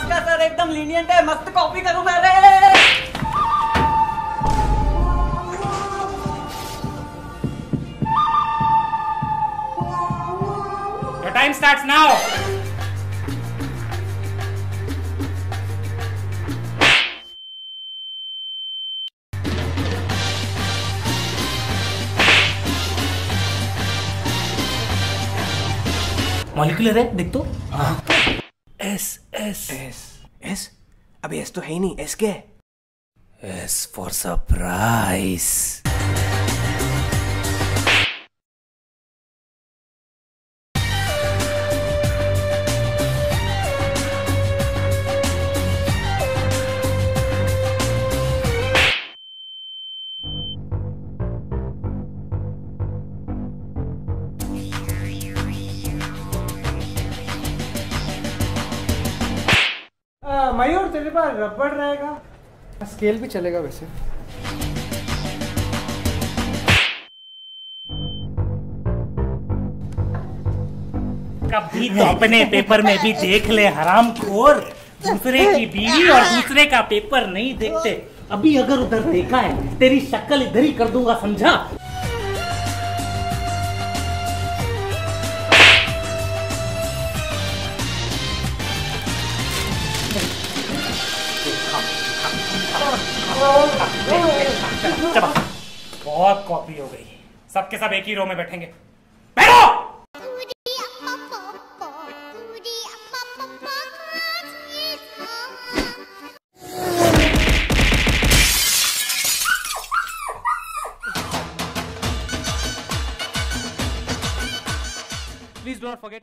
Class का sir एकदम lenient है मस्त कॉपी करूँगा रे। Your time starts now. Molecular है देख तो। एस एस एस एस अभी एस तो है ही नहीं एस क्या है एस फॉर सरप्राइज़ मयूर तेरे पास रबड़ रहेगा। स्केल भी चलेगा वैसे। कभी तो अपने पेपर में भी देख ले हराम खोर। दूसरे की बीवी और दूसरे का पेपर नहीं देखते। अभी अगर उधर देखा है तेरी शक्ल इधर ही कर दूँगा समझा? चलो। बहुत कॉपी हो गई। सबके सब एक ही रो में बैठेंगे। बैठो! Please do not forget